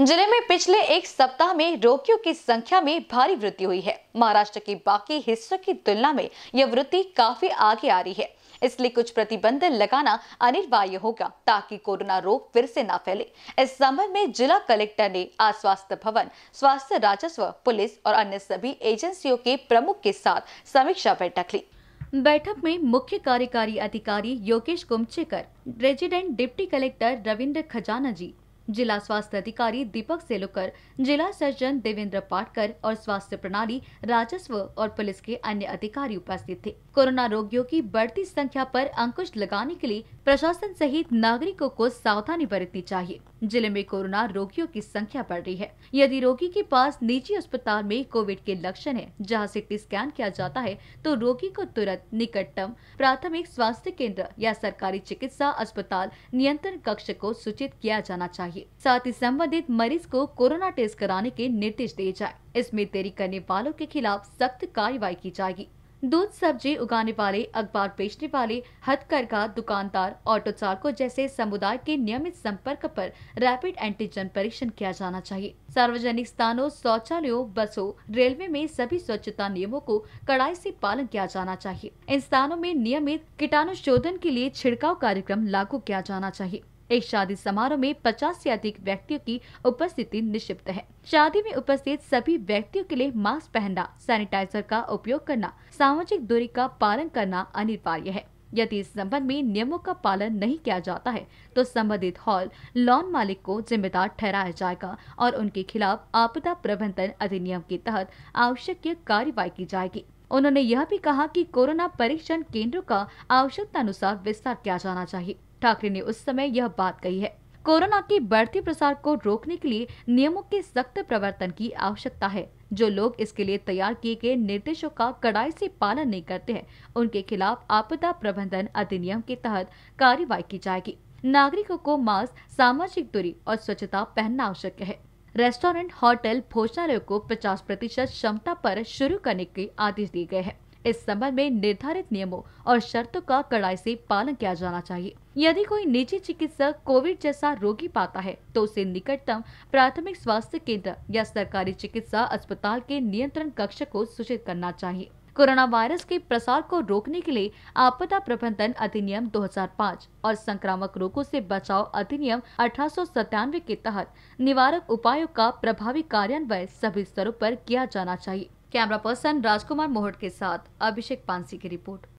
ज़िले में पिछले एक सप्ताह में रोगियों की संख्या में भारी वृद्धि हुई है। महाराष्ट्र के बाकी हिस्सों की तुलना में यह वृद्धि काफ़ी आगे आ रही है। इसलिए कुछ प्रतिबंध लगाना अनिवार्य होगा ताकि कोरोना रोग फिर से न फैले। इस संबंध में जिला कलेक्टर ने आज स्वास्थ्य भवन, स्वास्थ्य राजस्व, पुलिस और अन्य सभी एजेंसियों के प्रमुख के साथ समीक्षा बैठक ली। बैठक में मुख्य कार्यकारी अधिकारी Yogesh Kumchekar, resident deputy collector Ravindra Khajana ji जिला स्वास्थ्य अधिकारी दीपक सेलुकर, जिला सर्जन देवेंद्र पाटकर और स्वास्थ्य प्रणाली, राजस्व और पुलिस के अन्य अधिकारी उपस्थित थे। कोरोना रोगियों की बढ़ती संख्या पर अंकुश लगाने के लिए प्रशासन सहित नागरिकों को सावधानी बरतनी चाहिए। ज़िले में कोरोना रोगियों की संख्या बढ़ रही है। यदि रोगी के पास निजी अस्पताल में कोविड के लक्षण है, जहाँ सिटी स्कैन किया जाता है तो रोगी को तुरंत निकटतम प्राथमिक स्वास्थ्य केंद्र या सरकारी चिकित्सा अस्पताल नियंत्रण कक्ष को सूचित किया जाना चाहिए। साथ ही संबंधित मरीज़ को कोरोना टेस्ट कराने के निर्देश दिए जाए। इसमें देरी करने वालों के खिलाफ सख्त कार्रवाई की जाएगी। दूध सब्ज़ी उगाने वाले, अखबार बेचने वाले, हथकरघा, दुकानदार, ऑटो चालकों जैसे समुदाय के नियमित संपर्क पर रैपिड एंटीजन परीक्षण किया जाना चाहिए। सार्वजनिक स्थानों, शौचालयों, बसों, रेलवे में सभी स्वच्छता नियमों को कड़ाई से पालन किया जाना चाहिए। इन स्थानों में नियमित कीटाणु शोधन के लिए छिड़काव कार्यक्रम लागू किया जाना चाहिए। एक शादी समारोह में 50 से अधिक व्यक्तियों की उपस्थिति निषिद्ध है। शादी में उपस्थित सभी व्यक्तियों के लिए मास्क पहनना, सैनिटाइजर का उपयोग करना, सामाजिक दूरी का पालन करना अनिवार्य है। यदि इस संबंध में नियमों का पालन नहीं किया जाता है तो संबंधित हॉल, लॉन मालिक को जिम्मेदार ठहराया जाएगा और उनके खिलाफ आपदा प्रबंधन अधिनियम के तहत आवश्यक कार्रवाई की जाएगी। उन्होंने यह भी कहा कि कोरोना परीक्षण केंद्रों का आवश्यकता अनुसार विस्तार किया जाना चाहिए। ठाकरे ने उस समय यह बात कही है। कोरोना के बढ़ते प्रसार को रोकने के लिए नियमों के सख्त प्रवर्तन की आवश्यकता है। जो लोग इसके लिए तैयार किए गए निर्देशों का कड़ाई से पालन नहीं करते हैं, उनके खिलाफ आपदा प्रबंधन अधिनियम के तहत कार्रवाई की जाएगी। नागरिकों को मास्क, सामाजिक दूरी और स्वच्छता पहनना आवश्यक है। रेस्टोरेंट, होटल, भोजनालयों को 50 प्रतिशत क्षमता पर शुरू करने के आदेश दिए गए हैं। इस संबंध में निर्धारित नियमों और शर्तों का कड़ाई से पालन किया जाना चाहिए। यदि कोई निजी चिकित्सक कोविड जैसा रोगी पाता है तो उसे निकटतम प्राथमिक स्वास्थ्य केंद्र या सरकारी चिकित्सा अस्पताल के नियंत्रण कक्ष को सूचित करना चाहिए। कोरोना वायरस के प्रसार को रोकने के लिए आपदा प्रबंधन अधिनियम 2005 और संक्रामक रोगों से बचाव अधिनियम अठारह सौ सतानवे के तहत निवारक उपायों का प्रभावी कार्यान्वयन सभी स्तरों पर किया जाना चाहिए। कैमरा पर्सन राजकुमार मोहट के साथ अभिषेक पांसी की रिपोर्ट।